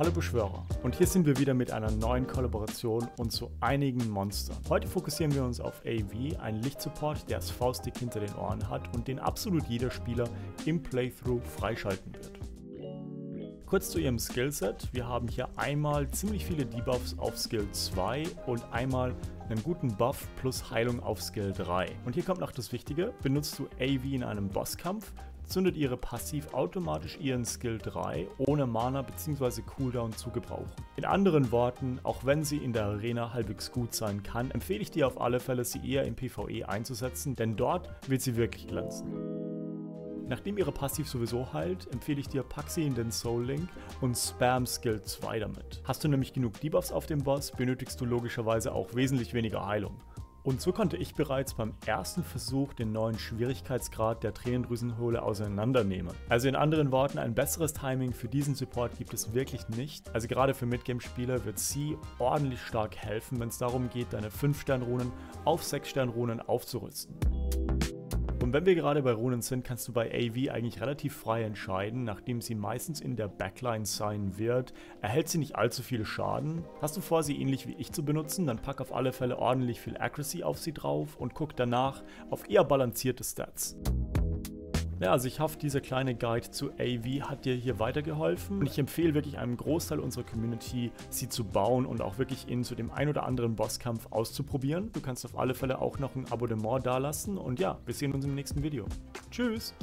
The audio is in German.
Hallo Beschwörer und hier sind wir wieder mit einer neuen Kollaboration und zu einigen Monstern. Heute fokussieren wir uns auf AV, einen Lichtsupport, der das V-Stick hinter den Ohren hat und den absolut jeder Spieler im Playthrough freischalten wird. Kurz zu ihrem Skillset. Wir haben hier einmal ziemlich viele Debuffs auf Skill 2 und einmal einen guten Buff plus Heilung auf Skill 3. Und hier kommt noch das Wichtige. Benutzt du AV in einem Bosskampf, zündet ihre Passiv automatisch ihren Skill 3 ohne Mana bzw. Cooldown zu gebrauchen. In anderen Worten, auch wenn sie in der Arena halbwegs gut sein kann, empfehle ich dir auf alle Fälle, sie eher im PvE einzusetzen, denn dort wird sie wirklich glänzen. Nachdem ihre Passiv sowieso heilt, empfehle ich dir pack sie in den Soul Link und spam Skill 2 damit. Hast du nämlich genug Debuffs auf dem Boss, benötigst du logischerweise auch wesentlich weniger Heilung. Und so konnte ich bereits beim ersten Versuch den neuen Schwierigkeitsgrad der Tränendrüsenhöhle auseinandernehmen. Also in anderen Worten, ein besseres Timing für diesen Support gibt es wirklich nicht. Also gerade für Midgame-Spieler wird sie ordentlich stark helfen, wenn es darum geht, deine 5-Stern-Runen auf 6-Stern-Runen aufzurüsten. Und wenn wir gerade bei Runen sind, kannst du bei AV eigentlich relativ frei entscheiden. Nachdem sie meistens in der Backline sein wird, erhält sie nicht allzu viel Schaden. Hast du vor, sie ähnlich wie ich zu benutzen, dann pack auf alle Fälle ordentlich viel Accuracy auf sie drauf und guck danach auf eher balancierte Stats. Ja, also ich hoffe, dieser kleine Guide zu AV hat dir hier weitergeholfen. Und ich empfehle wirklich einem Großteil unserer Community, sie zu bauen und auch wirklich in zu dem ein oder anderen Bosskampf auszuprobieren. Du kannst auf alle Fälle auch noch ein Abonnement dalassen. Und ja, wir sehen uns im nächsten Video. Tschüss!